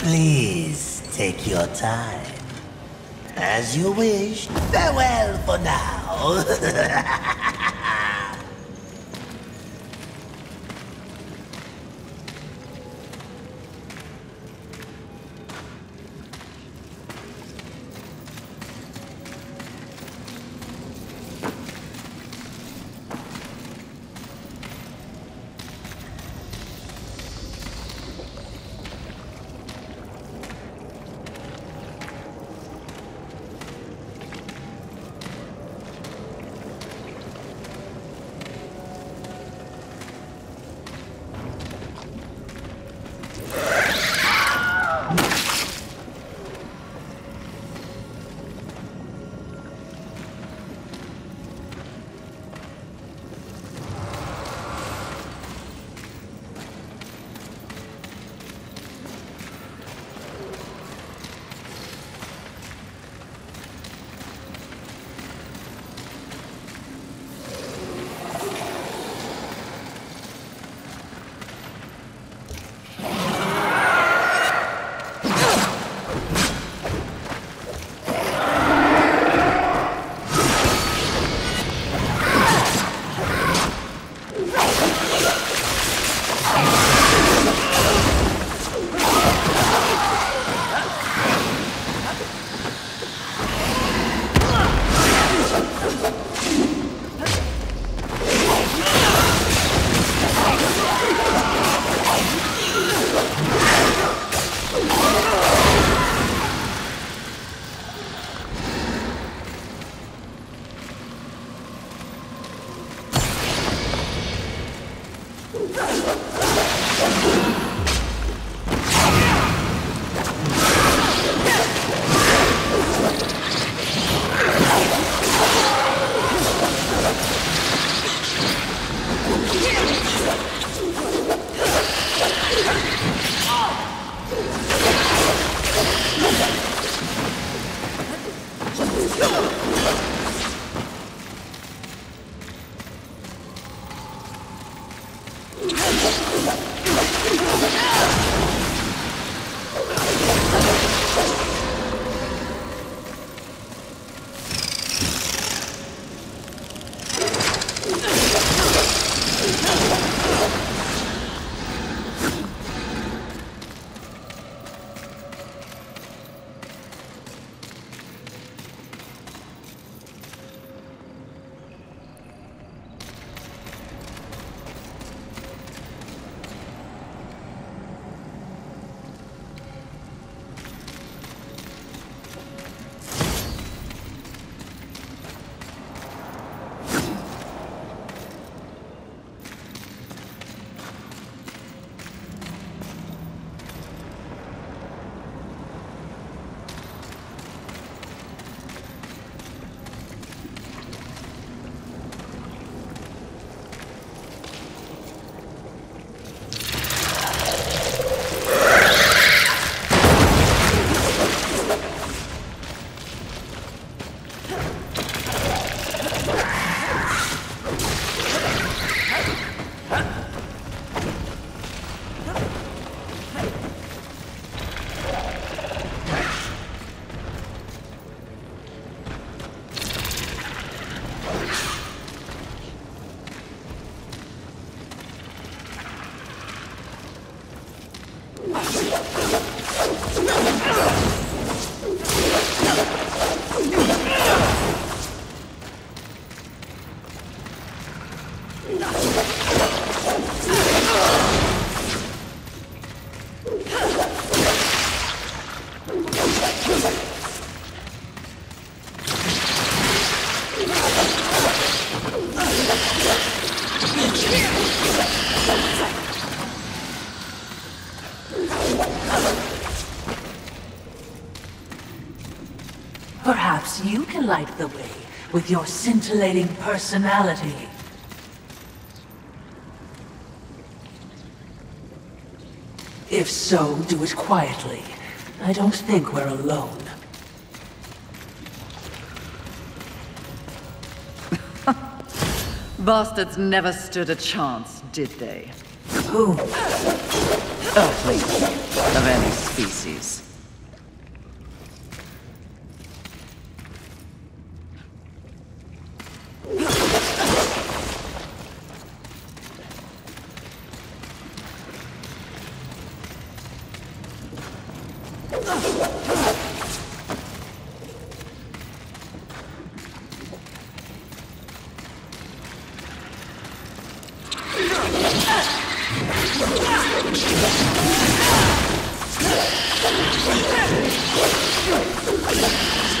Please take your time. As you wish. Farewell for now. Perhaps can light the way with your scintillating personality. If so, do it quietly. I don't think we're alone. Bastards never stood a chance, did they? Who? Earthling of any species. What?